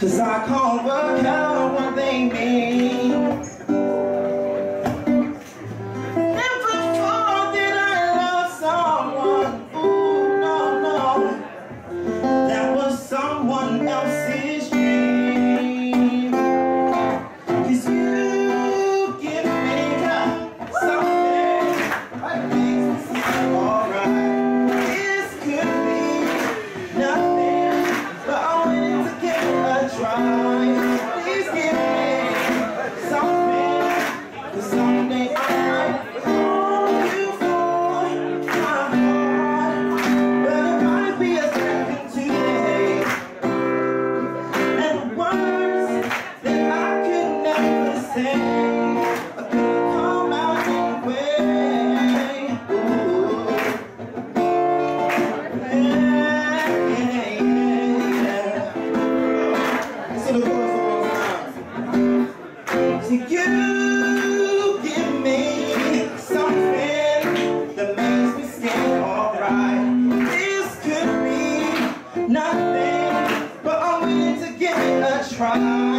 Cause I can't work out what they mean Never Please give me someday I call you. for But it might be a second words that I could never say you give me something that makes me feel alright. This could be nothing, but I'm willing to give it a try.